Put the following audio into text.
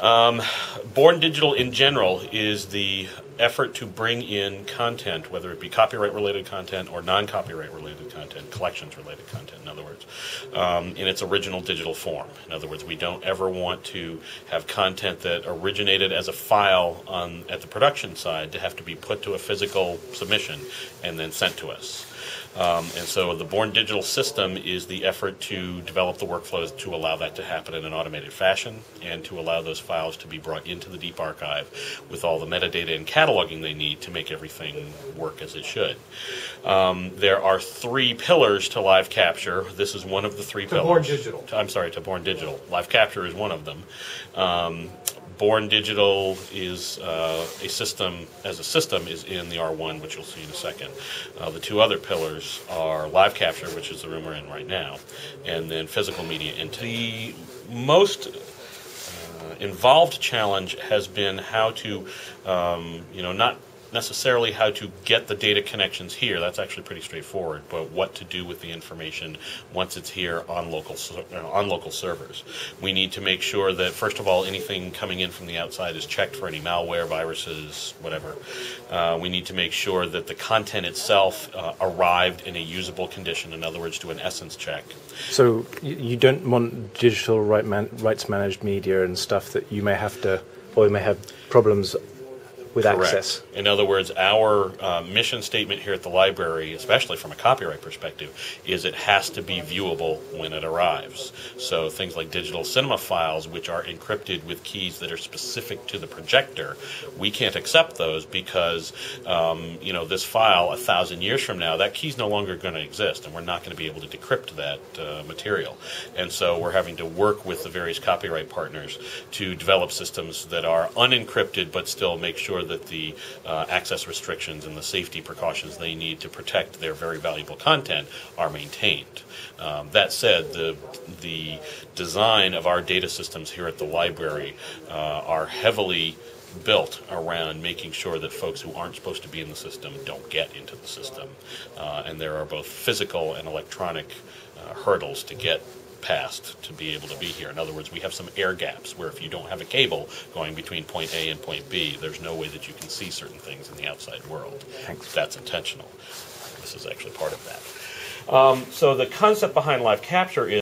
Um, Born Digital in general is the effort to bring in content, whether it be copyright related content or non copyright related content, collections related content, in other words, um, in its original digital form. In other words, we don't ever want to have content that originated as a file on, at the production side to have to be put to a physical submission and then sent to us. Um, and so the Born Digital system is the effort to develop the workflows to allow that to happen in an automated fashion and to allow those files to be brought into the deep archive with all the metadata and cataloging they need to make everything work as it should. Um, there are three pillars to live capture. This is one of the three To pillars. Born Digital. I'm sorry, to Born Digital. Live capture is one of them. Um, Born Digital is uh, a system, as a system, is in the R1, which you'll see in a second. Uh, the two other pillars are live capture, which is the room we're in right now, and then physical media. And the most involved challenge has been how to, um, you know, not necessarily how to get the data connections here. That's actually pretty straightforward. But what to do with the information once it's here on local uh, on local servers. We need to make sure that first of all, anything coming in from the outside is checked for any malware, viruses, whatever. Uh, we need to make sure that the content itself uh, arrived in a usable condition. In other words, do an essence check. So you, don't want digital right man, rights managed media and stuff that you may have to, or you may have problems with Correct. access. In other words, our uh, mission statement here at the library, especially from a copyright perspective, is it has to be viewable when it arrives. So things like digital cinema files, which are encrypted with keys that are specific to the projector, we can't accept those because, um, you know, this file a thousand years from now, that key's no longer going to exist, and we're not going to be able to decrypt that uh, material. And so we're having to work with the various copyright partners to develop systems that are unencrypted but still make sure that the uh, access restrictions and the safety precautions they need to protect their very valuable content are maintained. Um, that said, the the design of our data systems here at the library uh, are heavily built around making sure that folks who aren't supposed to be in the system don't get into the system. Uh, and there are both physical and electronic uh, hurdles to get past to be able to be here. In other words, we have some air gaps where if you don't have a cable going between point A and point B, there's no way that you can see certain things in the outside world. Thanks. That's intentional. This is actually part of that. Um, so the concept behind live capture is